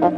Muy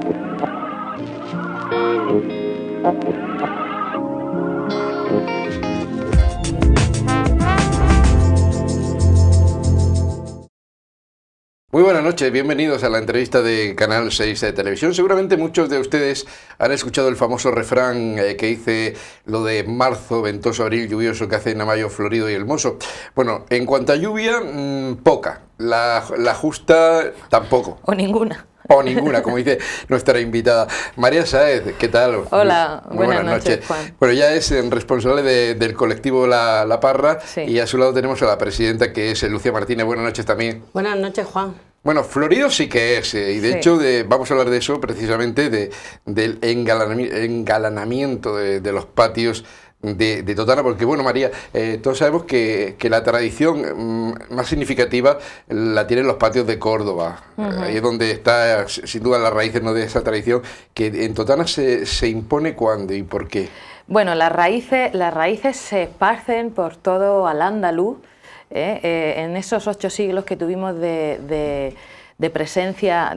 buenas noches, bienvenidos a la entrevista de Canal 6 de Televisión. Seguramente muchos de ustedes han escuchado el famoso refrán eh, que dice lo de marzo, ventoso, abril, lluvioso, que hace en mayo, florido y hermoso. Bueno, en cuanto a lluvia, mmm, poca. La, la justa, tampoco. O ninguna. O ninguna, como dice nuestra invitada. María Saez, ¿qué tal? Hola, Muy, buenas, buenas, noches. Juan. Bueno, ya es responsable de, del colectivo La, la Parra sí. y a su lado tenemos a la presidenta que es Lucía Martínez. Buenas noches también. Buenas noches, Juan. Bueno, florido sí que es, eh, y de sí. hecho de, vamos a hablar de eso precisamente, de, del engalanamiento de, de los patios de, de, Totana, porque bueno, María, eh, todos sabemos que, que, la tradición mm, más significativa la tienen los patios de Córdoba. Uh -huh. Ahí es donde está, sin duda, las raíces ¿no? de esa tradición, que en Totana se, se impone cuándo y por qué. Bueno, las raíces, las raíces se esparcen por todo al andaluz, ¿eh? Eh, en esos ocho siglos que tuvimos de, de de presencia,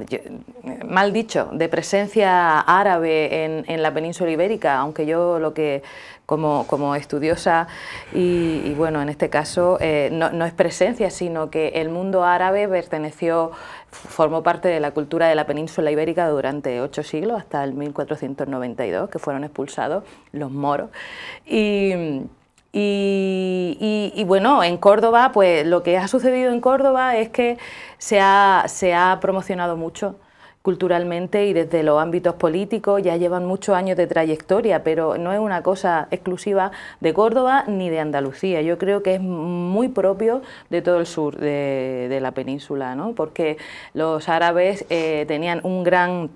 mal dicho, de presencia árabe en, en, la península ibérica, aunque yo lo que, como, como estudiosa, y, bueno, en este caso eh, no, es presencia, sino que el mundo árabe perteneció, formó parte de la cultura de la península ibérica durante ocho siglos, hasta el 1492, que fueron expulsados los moros. Y, y, y, y, bueno, en Córdoba, pues lo que ha sucedido en Córdoba es que se ha, se ha promocionado mucho culturalmente y desde los ámbitos políticos ya llevan muchos años de trayectoria, pero no es una cosa exclusiva de Córdoba ni de Andalucía. Yo creo que es muy propio de todo el sur de, la península, ¿no? porque los árabes eh, tenían un gran,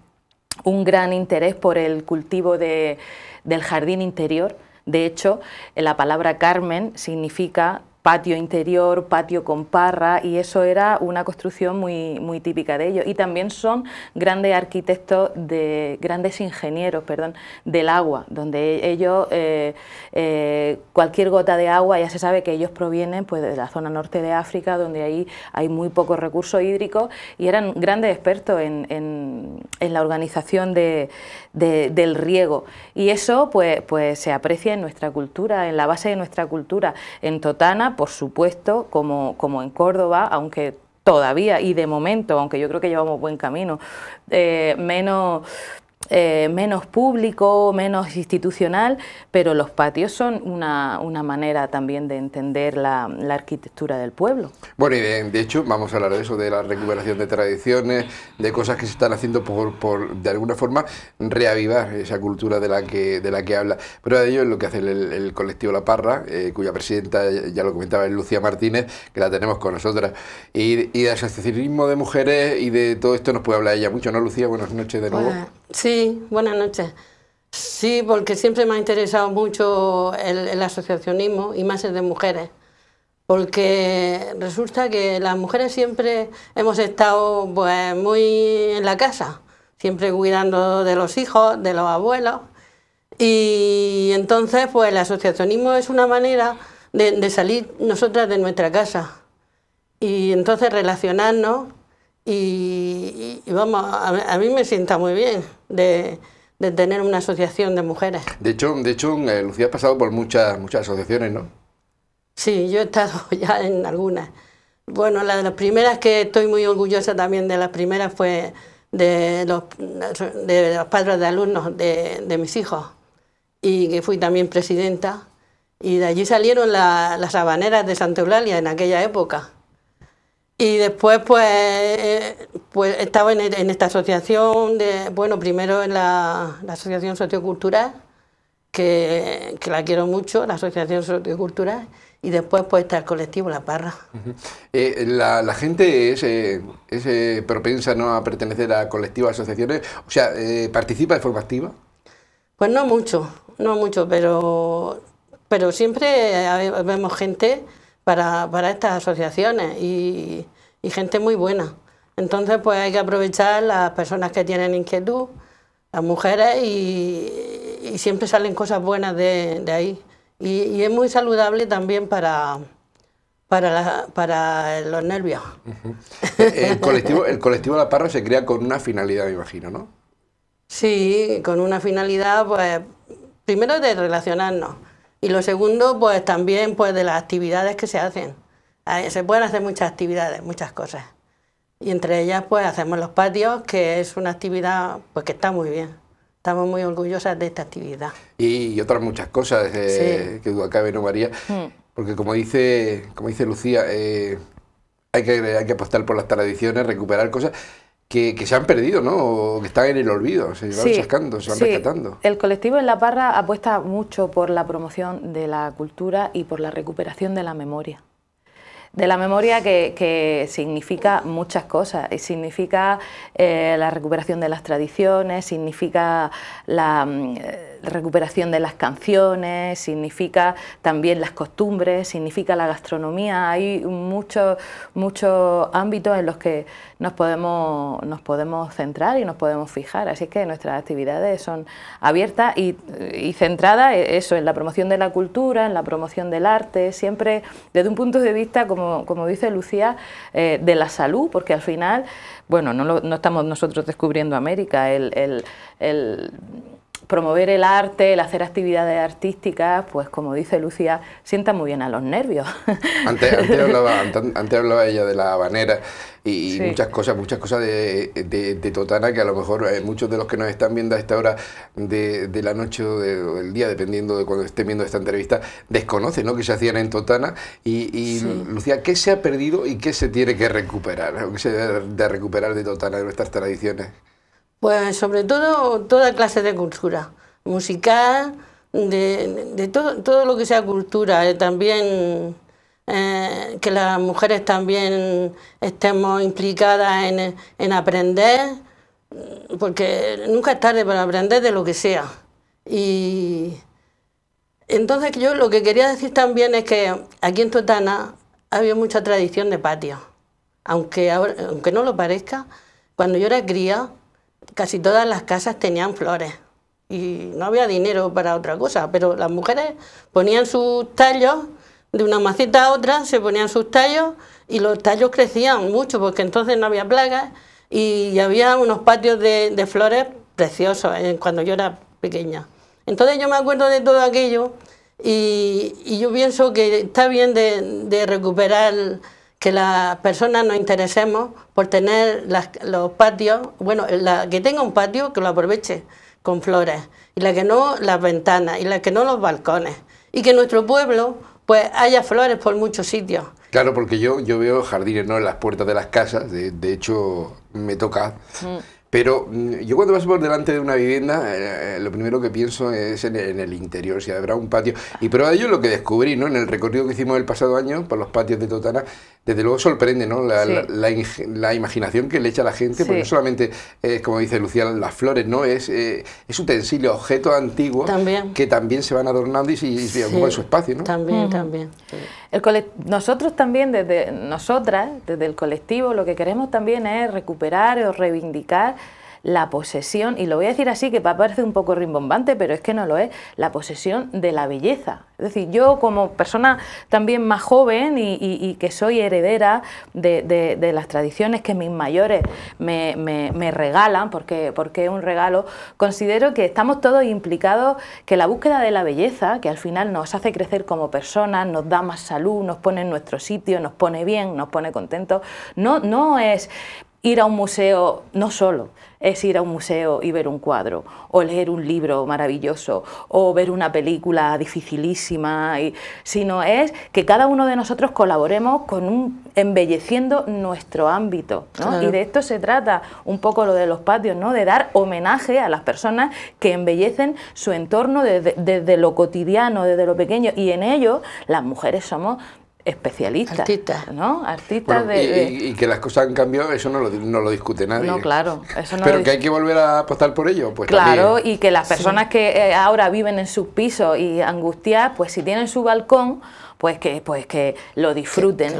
un gran interés por el cultivo de, del jardín interior, de hecho, la palabra Carmen significa patio interior, patio con parra, y eso era una construcción muy, muy típica de ellos. Y también son grandes arquitectos, de, grandes ingenieros perdón, del agua, donde ellos, eh, eh, cualquier gota de agua, ya se sabe que ellos provienen pues, de la zona norte de África, donde ahí hay muy pocos recursos hídricos, y eran grandes expertos en, en, en la organización de, de, del riego. Y eso pues, pues se aprecia en nuestra cultura, en la base de nuestra cultura. En Totana, por supuesto, como, como en Córdoba, aunque todavía y de momento, aunque yo creo que llevamos buen camino, eh, menos eh, menos público, menos institucional, pero los patios son una, una manera también de entender la, la, arquitectura del pueblo. Bueno, y de, de, hecho vamos a hablar de eso, de la recuperación de tradiciones, de cosas que se están haciendo por, por de alguna forma, reavivar esa cultura de la que, de la que habla. Pero de ello es lo que hace el, el colectivo La Parra, eh, cuya presidenta, ya lo comentaba, es Lucía Martínez, que la tenemos con nosotras. Y, y de asociacionismo de mujeres y de todo esto nos puede hablar ella mucho, ¿no, Lucía? Buenas noches de nuevo. Sí, buenas noches. Sí, porque siempre me ha interesado mucho el, asociacionismo y más el de mujeres, porque resulta que las mujeres siempre hemos estado pues, muy en la casa, siempre cuidando de los hijos, de los abuelos, y entonces pues el asociacionismo es una manera de, de salir nosotras de nuestra casa y entonces relacionarnos y, y vamos, a, a, mí me sienta muy bien de, de, tener una asociación de mujeres. De hecho, de hecho eh, Lucía ha pasado por muchas, muchas asociaciones, ¿no? Sí, yo he estado ya en algunas. Bueno, la de las primeras que estoy muy orgullosa también de las primeras fue de los, de los padres de alumnos de, de mis hijos y que fui también presidenta. Y de allí salieron la, las habaneras de Santa Eulalia en aquella época. Y después, pues, eh, pues estaba en, en, esta asociación, de, bueno, primero en la, la Asociación Sociocultural, que, que, la quiero mucho, la Asociación Sociocultural, y después pues está el colectivo La Parra. Uh -huh. eh, la, la, gente es, eh, es eh, propensa ¿no? a pertenecer a colectivos, asociaciones, o sea, eh, ¿participa de forma activa? Pues no mucho, no mucho, pero, pero siempre vemos gente para, para estas asociaciones y, y, gente muy buena. Entonces, pues hay que aprovechar las personas que tienen inquietud, las mujeres, y, y siempre salen cosas buenas de, de ahí. Y, y, es muy saludable también para, para, la, para los nervios. Uh -huh. el, colectivo, el colectivo La Parra se crea con una finalidad, me imagino, ¿no? Sí, con una finalidad, pues, primero de relacionarnos y lo segundo, pues también pues de las actividades que se hacen. Se pueden hacer muchas actividades, muchas cosas. Y entre ellas, pues hacemos los patios, que es una actividad pues que está muy bien. Estamos muy orgullosas de esta actividad. Y, otras muchas cosas eh, que duda cabe, ¿no, María? Hmm. Porque como dice, como dice Lucía, eh, hay, que, hay que apostar por las tradiciones, recuperar cosas que, se han perdido, ¿no? O que están en el olvido, se van sacando, se van rescatando. El colectivo en La Parra apuesta mucho por la promoción de la cultura y por la recuperación de la memoria de la memoria que, significa muchas cosas, y significa eh, la recuperación de las tradiciones, significa la mm, recuperación de las canciones, significa también las costumbres, significa la gastronomía, hay muchos muchos ámbitos en los que nos podemos, nos podemos centrar y nos podemos fijar, así que nuestras actividades son abiertas y, centradas eso, en la promoción de la cultura, en la promoción del arte, siempre desde un punto de vista como como, dice Lucía, eh, de la salud, porque al final, bueno, no, estamos nosotros descubriendo América, el, promover el arte, el hacer actividades artísticas, pues como dice Lucía, sienta muy bien a los nervios. Antes, hablaba, ella de la habanera y, muchas cosas, muchas cosas de, Totana que a lo mejor eh, muchos de los que nos están viendo a esta hora de, la noche o, del día, dependiendo de cuando estén viendo esta entrevista, desconocen ¿no? que se hacían en Totana. Y, Lucía, ¿qué se ha perdido y qué se tiene que recuperar? ¿Qué se debe de recuperar de Totana, de nuestras tradiciones? Pues sobre todo toda clase de cultura, musical, de, todo, todo lo que sea cultura, eh, también eh, que las mujeres también estemos implicadas en, aprender, porque nunca es tarde para aprender de lo que sea. Y entonces yo lo que quería decir también es que aquí en Totana había mucha tradición de patio, aunque, aunque no lo parezca, cuando yo era cría, casi todas las casas tenían flores y no había dinero para otra cosa, pero las mujeres ponían sus tallos, de una maceta a otra se ponían sus tallos y los tallos crecían mucho porque entonces no había plagas y había unos patios de, flores preciosos eh, cuando yo era pequeña. Entonces yo me acuerdo de todo aquello y, yo pienso que está bien de recuperar que las personas nos interesemos por tener los patios, bueno, la que tenga un patio que lo aproveche con flores, y la que no las ventanas, y la que no los balcones, y que nuestro pueblo pues haya flores por muchos sitios. Claro, porque yo, yo veo jardines ¿no? en las puertas de las casas, de, de hecho me toca... Mm. Pero mm, yo cuando paso por delante de una vivienda, eh, lo primero que pienso es en el, interior, si habrá un patio. Y prueba de ello lo que descubrí, ¿no? En el recorrido que hicimos el pasado año por los patios de Totana, desde luego sorprende, ¿no? La, la, imaginación que le echa la gente, porque no solamente, es como dice Lucía, las flores, ¿no? Es, eh, es utensilio, objetos antiguos que también se van adornando y, y, ocupan su espacio, ¿no? También, también. El nosotros también, desde nosotras, desde el colectivo, lo que queremos también es recuperar o reivindicar la posesión, y lo voy a decir así que parece un poco rimbombante, pero es que no lo es, la posesión de la belleza. Es decir, yo como persona también más joven y, que soy heredera de, las tradiciones que mis mayores me, regalan, porque, porque es un regalo, considero que estamos todos implicados, que la búsqueda de la belleza, que al final nos hace crecer como personas, nos da más salud, nos pone en nuestro sitio, nos pone bien, nos pone contentos, no, no es ir a un museo no solo es ir a un museo y ver un cuadro, o leer un libro maravilloso, o ver una película dificilísima, sino es que cada uno de nosotros colaboremos con un, embelleciendo nuestro ámbito. Y de esto se trata un poco lo de los patios, ¿no? de dar homenaje a las personas que embellecen su entorno desde, desde lo cotidiano, desde lo pequeño, y en ello las mujeres somos especialistas. Artistas. ¿no? Artistas de, y, que las cosas han cambiado, eso no lo, no lo discute nadie. No, claro. Eso no Pero que hay que volver a apostar por ello, pues Claro, y que las personas que eh, ahora viven en sus pisos y angustiadas, pues si tienen su balcón, pues que pues que lo disfruten.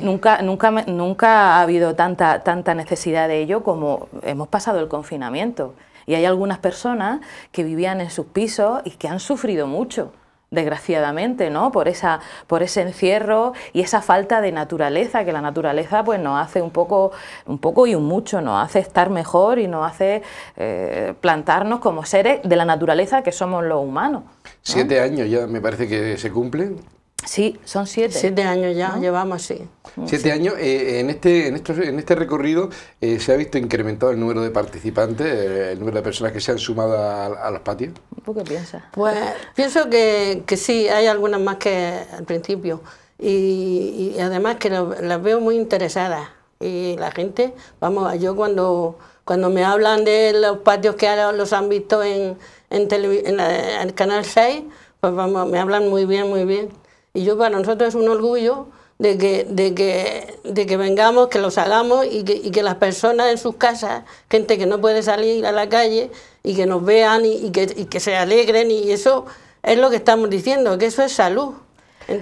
Nunca nunca nunca ha habido tanta tanta necesidad de ello como hemos pasado el confinamiento y hay algunas personas que vivían en sus pisos y que han sufrido mucho desgraciadamente, ¿no? Por, esa, por ese encierro y esa falta de naturaleza, que la naturaleza pues nos hace un poco, un poco y un mucho, nos hace estar mejor y nos hace eh, plantarnos como seres de la naturaleza que somos los humanos. Siete años ya me parece que se cumplen. Sí, son siete. Siete años ya llevamos, sí. Siete años. Eh, en, este, en, en este recorrido eh, se ha visto incrementado el número de participantes, el número de personas que se han sumado a, los patios. ¿Tú qué piensas? Pues pienso que, que sí, hay algunas más que al principio. Y, además que las veo muy interesadas. Y la gente, vamos, yo cuando, cuando me hablan de los patios que ahora los han visto en, en, en, el Canal 6, pues vamos, me hablan muy bien, muy bien. Y yo para nosotros es un orgullo de que, de que, de que vengamos, que los hagamos y que, y que, las personas en sus casas, gente que no puede salir a la calle y que nos vean y, que, y que se alegren y eso es lo que estamos diciendo, que eso es salud.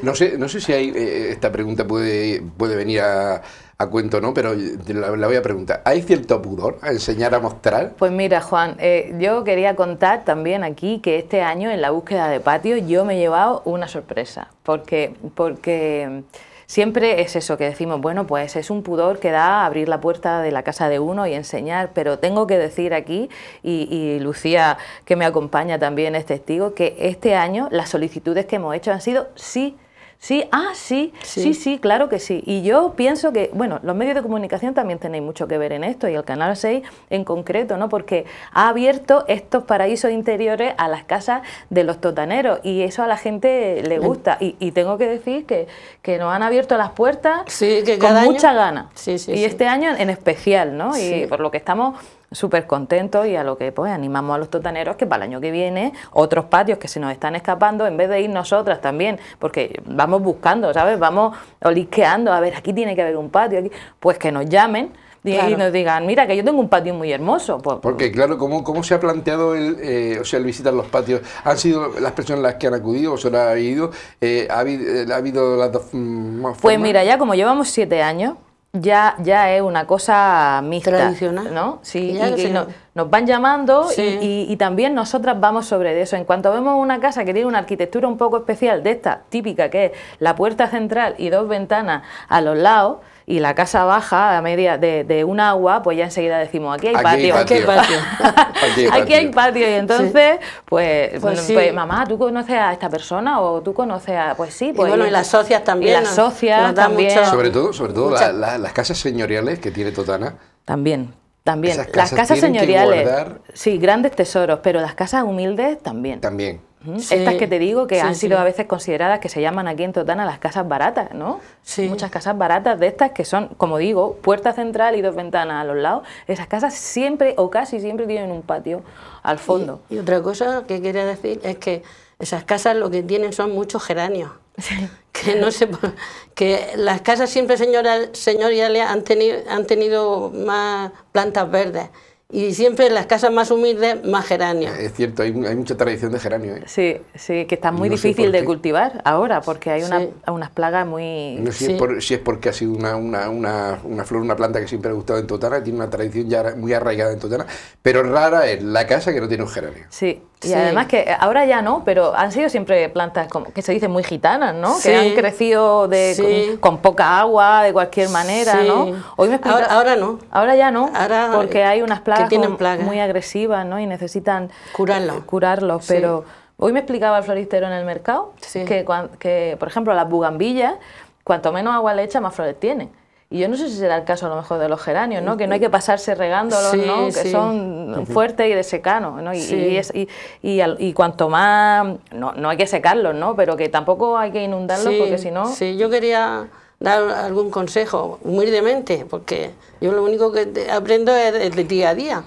No sé, no sé si hay, eh, esta pregunta puede, puede venir a, a cuento, ¿no? Pero la, voy a preguntar. ¿Hay cierto pudor a enseñar a mostrar? Pues mira, Juan, eh, yo quería contar también aquí que este año en la búsqueda de patio yo me he llevado una sorpresa, porque, porque siempre es eso que decimos, bueno, pues es un pudor que da abrir la puerta de la casa de uno y enseñar, pero tengo que decir aquí, y, y Lucía, que me acompaña también, es testigo, que este año las solicitudes que hemos hecho han sido sí Sí, ah, sí, sí, sí, claro que sí. Y yo pienso que, bueno, los medios de comunicación también tenéis mucho que ver en esto y el Canal 6 en concreto, ¿no? Porque ha abierto estos paraísos interiores a las casas de los totaneros y eso a la gente le gusta. Y, tengo que decir que, que, nos han abierto las puertas con mucha gana. y este año en especial, ¿no? Y por lo que estamos súper contentos y a lo que pues animamos a los totaneros que para el año que viene otros patios que se nos están escapando, en vez de ir nosotras también, porque vamos buscando, ¿sabes? Vamos olisqueando, a ver, aquí tiene que haber un patio, aquí, pues que nos llamen y nos digan, mira, que yo tengo un patio muy hermoso. Pues, Porque claro, ¿cómo, cómo se ha planteado el, eh, o sea, el visitar los patios? ¿Han sido las personas las que han acudido o se ha ido? Eh, ¿ha, habido, eh, ¿Ha habido las dos mm, Pues mira, ya como llevamos siete años, ya, ya es una cosa mixta. Tradicional. ¿no? Sí, y, nos van llamando y, y, también nosotras vamos sobre eso. En cuanto vemos una casa que tiene una arquitectura un poco especial de esta, típica, que es la puerta central y dos ventanas a los lados, y la casa baja a media de, un agua, pues ya enseguida decimos, aquí hay patio. Aquí hay patio. aquí hay patio. Y entonces, pues, pues, pues, mamá, ¿tú conoces a esta persona? O tú conoces a... Pues sí. Pues, y bueno, y las socias también. Y las socias también. Sobre todo, sobre todo las casas señoriales que tiene Totana. También. También, las casas señoriales, sí, grandes tesoros, pero las casas humildes también. También. Estas que te digo que han sido a veces consideradas que se llaman aquí en Totana las casas baratas, ¿no? Muchas casas baratas de estas que son, como digo, puerta central y dos ventanas a los lados. Esas casas siempre o casi siempre tienen un patio al fondo. Y, otra cosa que quería decir es que esas casas lo que tienen son muchos geranios. Que no sé, que las casas siempre señoriales han tenido, han tenido más plantas verdes y siempre en las casas más humildes, más geranios. Es cierto, hay, hay mucha tradición de geranio. ¿eh? Sí, sí, que está muy difícil de cultivar ahora, porque hay una, unas plagas muy... No sé si, es porque ha sido una, una, una, una, flor, una planta que siempre ha gustado en Totana, tiene una tradición ya muy arraigada en Totana, pero rara es la casa que no tiene un geranio. Sí, y además que ahora ya no, pero han sido siempre plantas como, que se dice muy gitanas, ¿no? Que han crecido de, con, poca agua, de cualquier manera, ¿no? Hoy me ahora, ahora, no. Ahora ya no, porque hay unas plagas, tienen plagas muy agresivas, ¿no? Y necesitan curarlos. Eh, curarlos, pero hoy me explicaba el floristero en el mercado que, que, por ejemplo, las bugambillas, cuanto menos agua le echa, más flores tienen. Y yo no sé si será el caso a lo mejor de los geranios, ¿no? Que no hay que pasarse regándolos, ¿no? Que son fuertes y de secano, ¿no? Y, y, y, y, cuanto más... No, no hay que secarlos, ¿no? Pero que tampoco hay que inundarlos porque si no... Sí, yo quería dar algún consejo, humildemente, porque yo lo único que aprendo es de día a día.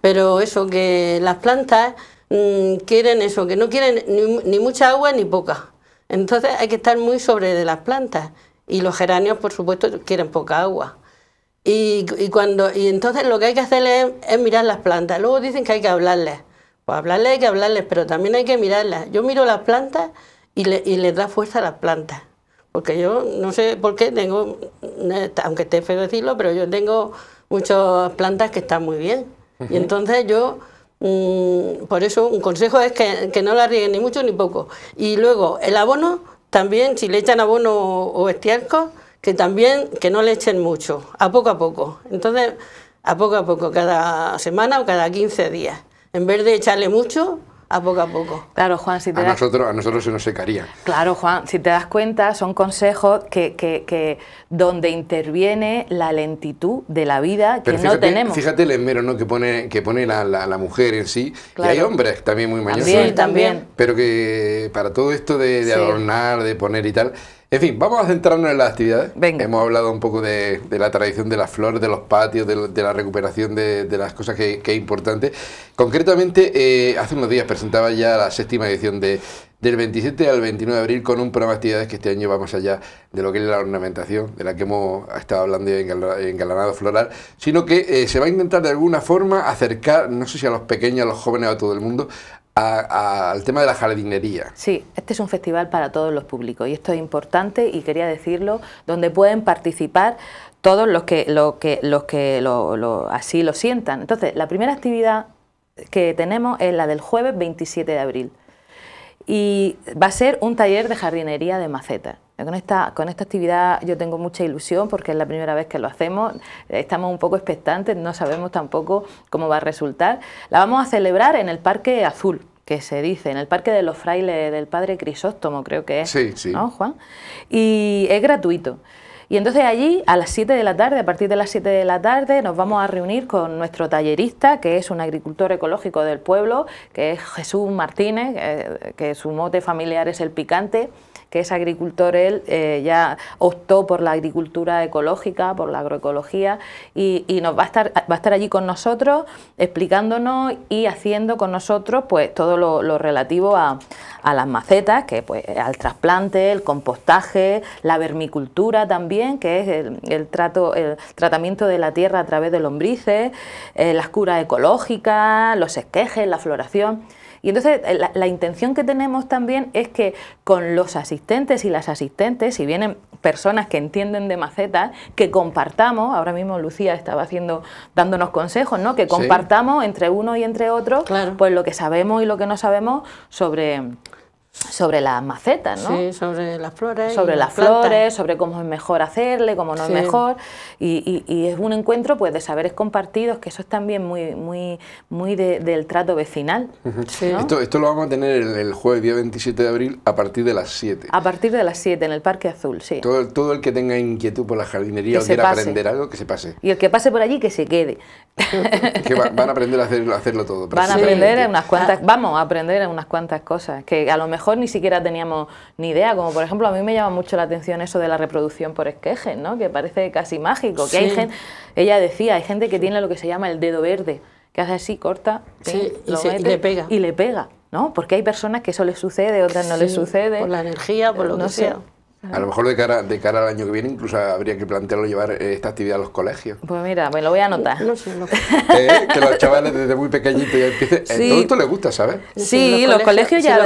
Pero eso, que las plantas mm, quieren eso, que no quieren ni, ni mucha agua ni poca. Entonces hay que estar muy sobre de las plantas y los geranios, por supuesto, quieren poca agua. Y, cuando, y entonces lo que hay que hacer es, mirar las plantas. Luego dicen que hay que hablarles. Pues hablarles hay que hablarles, pero también hay que mirarlas. Yo miro las plantas y, les da fuerza a las plantas. Porque yo no sé por qué tengo, aunque esté feo decirlo, pero yo tengo muchas plantas que están muy bien. Y entonces yo Mm, por eso un consejo es que, no la rieguen ni mucho ni poco. Y luego el abono, también si le echan abono o estiércol, que también que no le echen mucho, a poco a poco. Entonces, a poco a poco, cada semana o cada 15 días. En vez de echarle mucho, a poco a poco. Claro, Juan, si te a, nosotros, a nosotros se nos secaría. Claro, Juan, si te das cuenta, son consejos que, que, que donde interviene la lentitud de la vida que no tenemos. Fíjate el esmero ¿no? que pone, que pone la, la, mujer en sí, y hay hombres también muy mañosos. También, también. Pero que para todo esto de, de adornar, de poner y tal, en fin, vamos a centrarnos en las actividades. Venga. Hemos hablado un poco de, la tradición de las flores, de los patios, de, la recuperación de, las cosas que, es importante. Concretamente, eh, hace unos días presentaba ya la séptima edición de, del 27 al 29 de abril con un programa de actividades que este año va más allá de lo que es la ornamentación, de la que hemos estado hablando en Galanado Floral, sino que eh, se va a intentar de alguna forma acercar, no sé si a los pequeños, a los jóvenes, a todo el mundo, al tema de la jardinería. Sí, este es un festival para todos los públicos y esto es importante y quería decirlo, donde pueden participar todos los que, los que, los que lo, así lo sientan. Entonces, la primera actividad que tenemos es la del jueves 27 de abril y va a ser un taller de jardinería de macetas. Con esta, con esta actividad yo tengo mucha ilusión porque es la primera vez que lo hacemos, estamos un poco expectantes, no sabemos tampoco cómo va a resultar. La vamos a celebrar en el Parque Azul, que se dice, en el Parque de los Frailes del Padre Crisóstomo, creo que es, sí, sí. ¿no, Juan? Y es gratuito. Y entonces allí, a las 7 de la tarde, a partir de las 7 de la tarde, nos vamos a reunir con nuestro tallerista, que es un agricultor ecológico del pueblo, que es Jesús Martínez, que su mote familiar es el picante que es agricultor él, eh, ya optó por la agricultura ecológica, por la agroecología, y, nos va a, estar, va a estar allí con nosotros explicándonos y haciendo con nosotros pues todo lo, relativo a, las macetas, que pues al trasplante, el compostaje, la vermicultura también, que es el, trato, el tratamiento de la tierra a través de lombrices, eh, las curas ecológicas, los esquejes, la floración. Y entonces eh, la, intención que tenemos también es que con los asistentes y las asistentes, si vienen personas que entienden de macetas, que compartamos, ahora mismo Lucía estaba haciendo, dándonos consejos, ¿no? Que compartamos entre uno y entre otro, pues lo que sabemos y lo que no sabemos sobre sobre las macetas, ¿no? Sí, sobre las flores. Sobre las, flores, sobre cómo es mejor hacerle, cómo no es mejor. Y, y, es un encuentro pues de saberes compartidos, que eso es también muy, muy, muy del trato vecinal. esto, esto, lo vamos a tener el, jueves día 27 de abril a partir de las 7. A partir de las 7, en el Parque Azul, sí. Todo, todo el que tenga inquietud por la jardinería o quiera aprender algo, que se pase. Y el que pase por allí, que se quede. que van a aprender a hacerlo, hacerlo todo. Van a aprender unas cuantas, vamos a aprender unas cuantas cosas, que a lo mejor ni siquiera teníamos ni idea, como por ejemplo a mí me llama mucho la atención eso de la reproducción por esquejes, ¿no? que parece casi mágico, que hay gente, ella decía, hay gente que tiene lo que se llama el dedo verde, que hace así, corta, y, le pega. Y le pega, ¿no? Porque hay personas que eso les sucede, otras no les sucede. Por la energía, por lo no que sea. A lo mejor de cara, de cara al año que viene incluso habría que plantearlo llevar eh, esta actividad a los colegios. Pues mira, me lo voy a anotar. No, sé, eh, que los chavales desde muy pequeñitos ya empiecen... Eh, todo esto les gusta, ¿sabes? Sí, los, colegios, ya,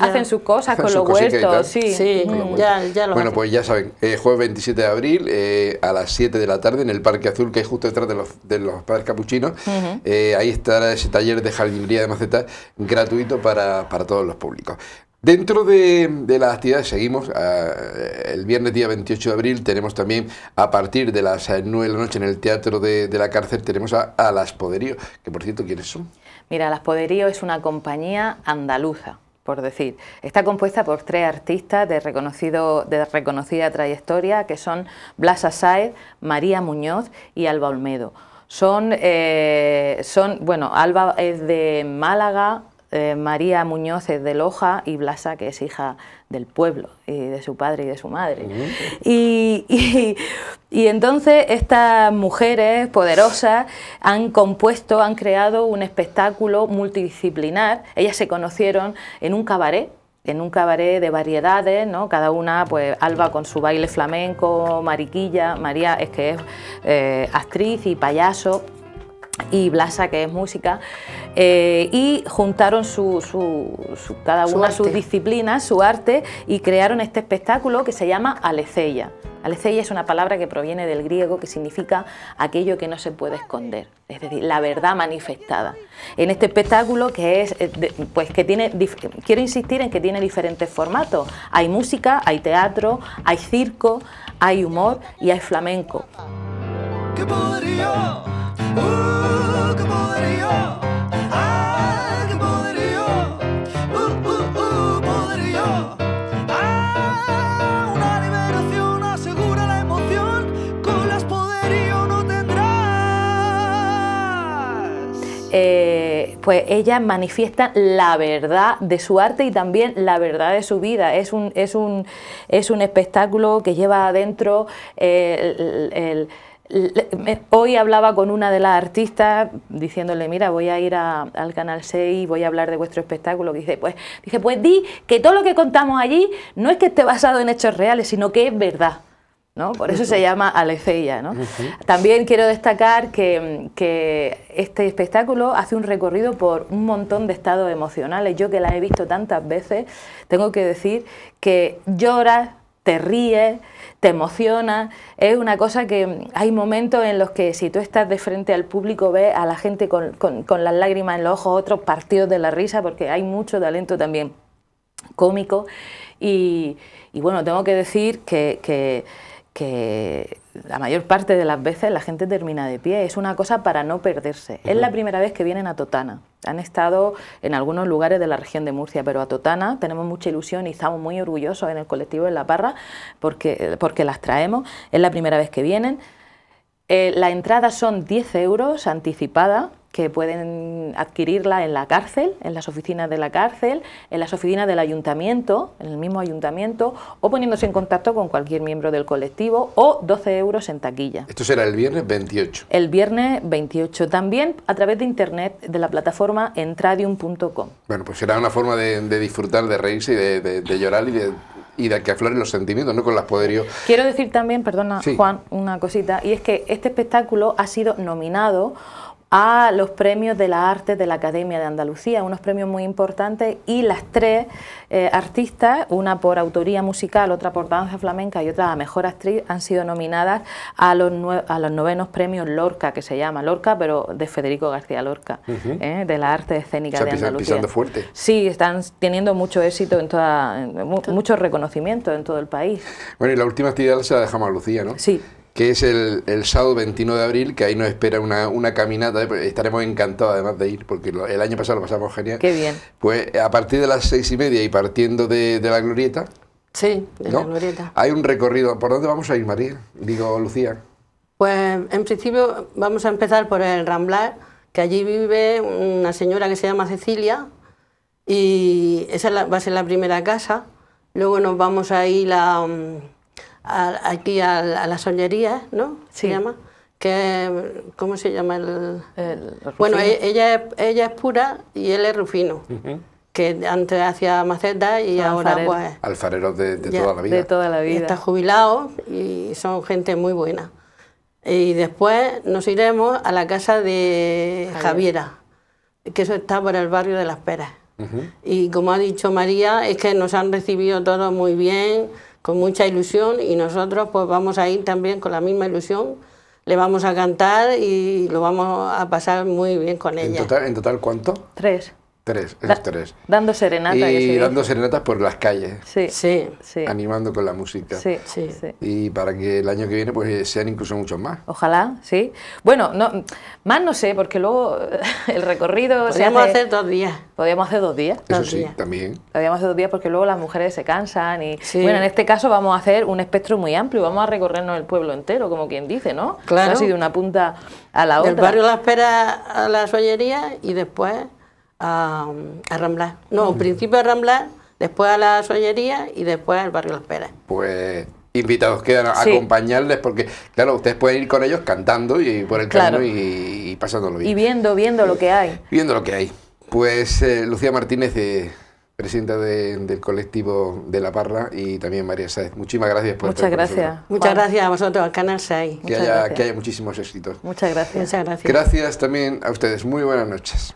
hacen sus cosas con los huertos. Sí, sí ya, ya lo Bueno, pues ya saben, jueves 27 de abril a las 7 de la tarde en el Parque Azul, que hay justo detrás de los, de los padres capuchinos. ahí estará ese taller de jardinería de macetas gratuito para, para todos los públicos. Dentro de, las actividades seguimos, eh, el viernes día 28 de abril tenemos también a partir de las 9 de la noche en el Teatro de, la Cárcel tenemos a, Las Poderío, que por cierto, ¿quiénes son? Mira, Las Poderío es una compañía andaluza, por decir. Está compuesta por tres artistas de, reconocido, de reconocida trayectoria, que son Blas Saez, María Muñoz y Alba Olmedo. Son, eh, son, bueno, Alba es de Málaga, eh, María Muñoz es de Loja y Blasa, que es hija del pueblo, y de su padre y de su madre. y, entonces estas mujeres poderosas han compuesto, han creado un espectáculo multidisciplinar. Ellas se conocieron en un cabaret, en un cabaret de variedades, ¿no? cada una, pues Alba con su baile flamenco, Mariquilla, María es que es eh, actriz y payaso, y Blasa, que es música, eh, y juntaron su, su, cada una sus disciplinas, su arte, y crearon este espectáculo que se llama Aleceia. Aleceia es una palabra que proviene del griego que significa aquello que no se puede esconder, es decir, la verdad manifestada. En este espectáculo que es, eh, pues que tiene, quiero insistir en que tiene diferentes formatos. Hay música, hay teatro, hay circo, hay humor y hay flamenco. Pues ella manifiesta la verdad de su arte y también la verdad de su vida. Es un, es un, es un espectáculo que lleva adentro eh, Hoy hablaba con una de las artistas diciéndole, mira, voy a ir al Canal 6 y voy a hablar de vuestro espectáculo. Dice, pues, dice, pues di que todo lo que contamos allí no es que esté basado en hechos reales, sino que es verdad. ¿no? Por eso se llama Aleceia. ¿no? También quiero destacar que, este espectáculo hace un recorrido por un montón de estados emocionales. Yo que la he visto tantas veces, tengo que decir que lloras, te ríes, te emociona. Es una cosa que hay momentos en los que si tú estás de frente al público ves a la gente con, las lágrimas en los ojos, otros partidos de la risa, porque hay mucho talento también cómico. Y, bueno, tengo que decir que que la mayor parte de las veces la gente termina de pie. Es una cosa para no perderse. Es la primera vez que vienen a Totana. Han estado en algunos lugares de la región de Murcia, pero a Totana tenemos mucha ilusión y estamos muy orgullosos en el colectivo de La Parra porque, porque las traemos. Es la primera vez que vienen. Eh, la entrada son 10 euros anticipada que pueden adquirirla en la cárcel, en las oficinas de la cárcel, en las oficinas del ayuntamiento, en el mismo ayuntamiento, o poniéndose en contacto con cualquier miembro del colectivo, o 12 euros en taquilla. Esto será el viernes 28. El viernes 28, también a través de internet de la plataforma entradium.com. Bueno, pues será una forma de, disfrutar, de reírse y de, llorar y de y de que afloren los sentimientos, no con las poderíos. Quiero decir también, perdona Juan, una cosita, y es que este espectáculo ha sido nominado a los premios de la arte de la Academia de Andalucía, unos premios muy importantes y las tres eh, artistas, una por autoría musical, otra por danza flamenca y otra a mejor actriz, han sido nominadas a los, a los novenos premios Lorca, que se llama Lorca, pero de Federico García Lorca, eh, de la arte escénica de Andalucía. pisando fuerte. Sí, están teniendo mucho éxito en toda, mucho reconocimiento en todo el país. Bueno, y la última actividad se la dejamos a Lucía, ¿no? Sí que es el, el, sábado 21 de abril, que ahí nos espera una, una caminata, eh, estaremos encantados además de ir, porque el año pasado lo pasamos genial. Qué bien. Pues a partir de las seis y media y partiendo de, de la glorieta. Sí, de la glorieta. Hay un recorrido. ¿Por dónde vamos a ir, María? Digo, Lucía. Pues en principio vamos a empezar por el Ramblar, que allí vive una señora que se llama Cecilia, y esa va a ser la primera casa. Luego nos vamos a ir a aquí a, la sollería, ¿no? Se llama. Que, ¿Cómo se llama? El, bueno, e, ella, ella es pura y él es Rufino. Que antes hacía maceta y ahora pues... Alfareros de, toda la vida. De toda la vida. está jubilado y son gente muy buena. Y después nos iremos a la casa de Javiera, que eso está por el barrio de Las Peras. Y como ha dicho María, es que nos han recibido todos muy bien, con mucha ilusión y nosotros pues vamos a ir también con la misma ilusión, le vamos a cantar y lo vamos a pasar muy bien con ella. ¿En total, ¿en total cuánto? Tres. Tres, esos tres. Dando serenatas. Y dando serenatas por las calles. Sí, sí, sí. Animando con la música. Sí, sí, sí. Y para que el año que viene pues sean incluso muchos más. Ojalá, sí. Bueno, no, más no sé, porque luego el recorrido... Podríamos hacer dos días. Podríamos hacer dos días. Eso sí, también. Podríamos hacer dos días porque luego las mujeres se cansan y... Bueno, en este caso vamos a hacer un espectro muy amplio, vamos a recorrernos el pueblo entero, como quien dice, ¿no? Claro. Así de una punta a la otra. Del barrio La Espera a la sollería y después a, a Ramblar. No, al principio a Ramblar, después a la Sollería y después al barrio Las Peras. Pues invitados quedan a acompañarles porque, claro, ustedes pueden ir con ellos cantando y por el camino y, pasándolo bien. Y viendo, viendo lo que hay. Viendo lo que hay. Pues eh, Lucía Martínez, presidenta del colectivo de La Parra y también María Sáez. Muchísimas gracias por Muchas gracias. Muchas gracias a vosotros, al Canal 6. Que haya, que haya muchísimos éxitos. Muchas gracias. Muchas gracias. Gracias también a ustedes. Muy buenas noches.